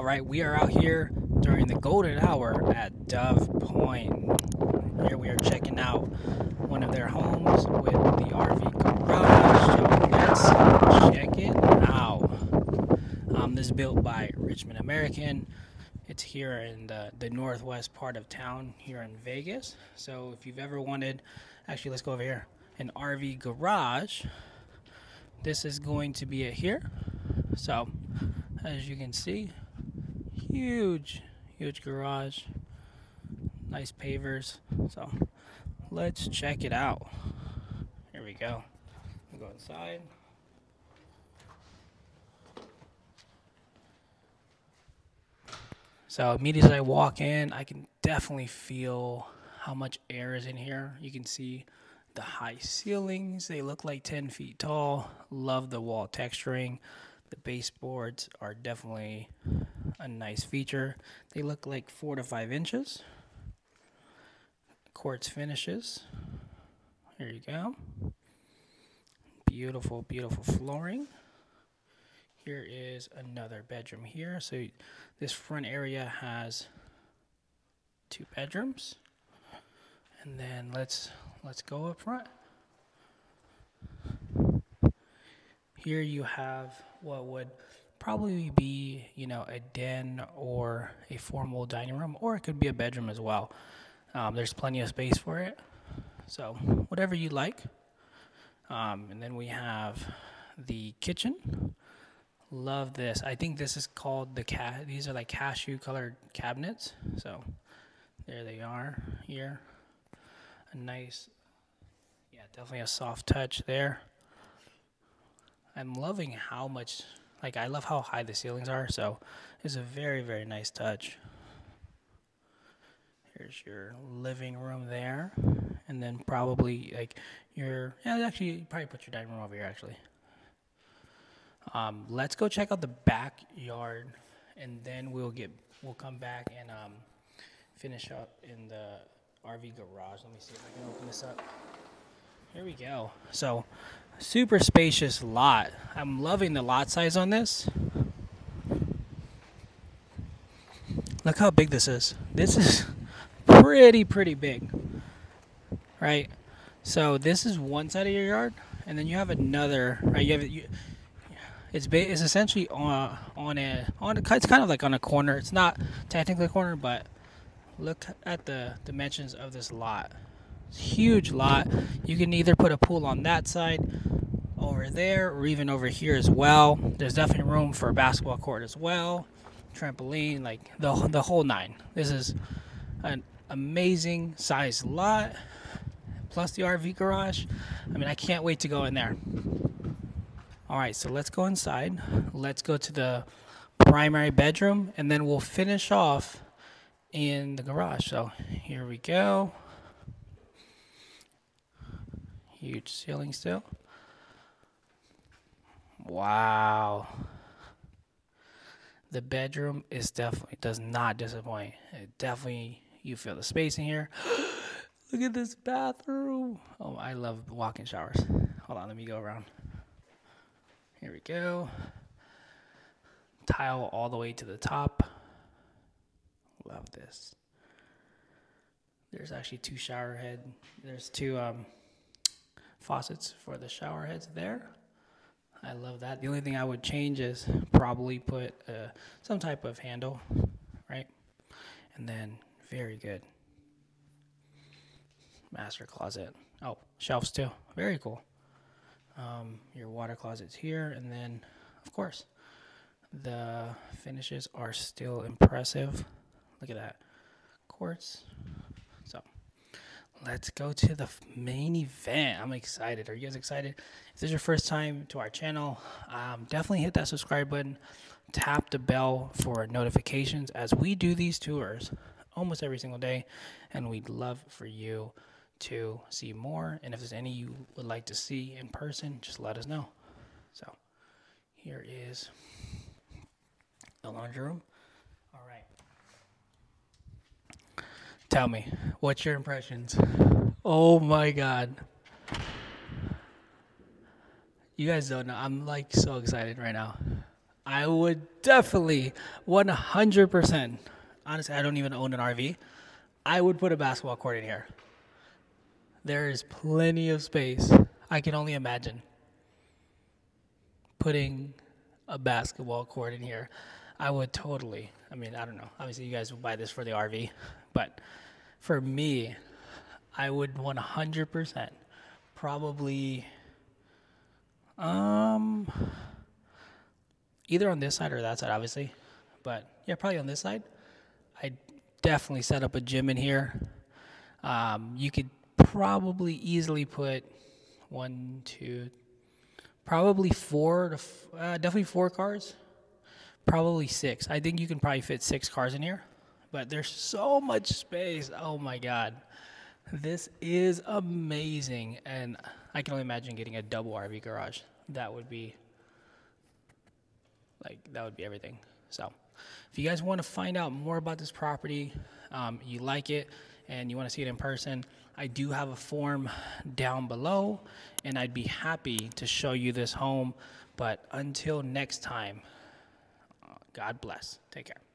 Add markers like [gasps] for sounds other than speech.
All right, we are out here during the golden hour at Dove Point. Here we are checking out one of their homes with the RV garage. Let's check it out. Um, this is built by Richmond American. It's here in the, the northwest part of town here in Vegas. So if you've ever wanted, actually, let's go over here, an RV garage, this is going to be it here. So as you can see, huge, huge garage, nice pavers. So let's check it out. Here we go. We go inside. So immediately as I walk in, I can definitely feel how much air is in here. You can see the high ceilings. They look like 10 feet tall. Love the wall texturing. The baseboards are definitely a nice feature. They look like four to five inches. Quartz finishes. Here you go. Beautiful, beautiful flooring. Here is another bedroom here. So this front area has two bedrooms. And then let's let's go up front. Here you have what would probably be, you know, a den or a formal dining room, or it could be a bedroom as well. Um, there's plenty of space for it. So, whatever you like. Um, and then we have the kitchen. Love this. I think this is called the cat. These are like cashew colored cabinets. So, there they are here. A nice, yeah, definitely a soft touch there. I'm loving how much, like, I love how high the ceilings are. So it's a very, very nice touch. Here's your living room there. And then probably, like, your, yeah, actually, you probably put your dining room over here, actually. Um, let's go check out the backyard, and then we'll get, we'll come back and um, finish up in the RV garage. Let me see if I can open this up. We go. So, super spacious lot. I'm loving the lot size on this. Look how big this is. This is [laughs] pretty, pretty big. Right? So, this is one side of your yard, and then you have another, right? You have you, it's ba- it's essentially on on a on a, it's kind of like on a corner. It's not technically a corner, but look at the dimensions of this lot huge lot. You can either put a pool on that side over there or even over here as well. There's definitely room for a basketball court as well, trampoline, like the the whole nine. This is an amazing sized lot plus the RV garage. I mean, I can't wait to go in there. All right, so let's go inside. Let's go to the primary bedroom and then we'll finish off in the garage. So here we go. Huge ceiling still. Wow. The bedroom is definitely does not disappoint. It definitely you feel the space in here. [gasps] Look at this bathroom. Oh, I love walk-in showers. Hold on, let me go around. Here we go. Tile all the way to the top. Love this. There's actually two shower head. There's two um, faucets for the shower heads there. I love that. The only thing I would change is probably put uh, some type of handle, right? And then very good. Master closet. Oh, shelves too. Very cool. Um, your water closet's here, and then, of course, the finishes are still impressive. Look at that. Quartz, let's go to the main event. I'm excited. Are you guys excited? If this is your first time to our channel, um, definitely hit that subscribe button. Tap the bell for notifications as we do these tours almost every single day. And we'd love for you to see more. And if there's any you would like to see in person, just let us know. So here is the laundry room. Tell me, what's your impressions? Oh my god. You guys don't know. I'm like so excited right now. I would definitely 100%. Honestly, I don't even own an RV. I would put a basketball court in here. There is plenty of space. I can only imagine putting a basketball court in here. I would totally. I mean, I don't know. Obviously, you guys will buy this for the RV, but for me, I would 100% probably um either on this side or that side obviously. But yeah, probably on this side. I definitely set up a gym in here. Um, you could probably easily put one, two, probably four to f- uh, definitely four cars, probably six. I think you can probably fit six cars in here, but there's so much space. Oh my god, this is amazing, and I can only imagine getting a double RV garage. That would be like that would be everything. So, if you guys want to find out more about this property, um, you like it, and you want to see it in person, I do have a form down below, and I'd be happy to show you this home. But until next time, uh, God bless. Take care.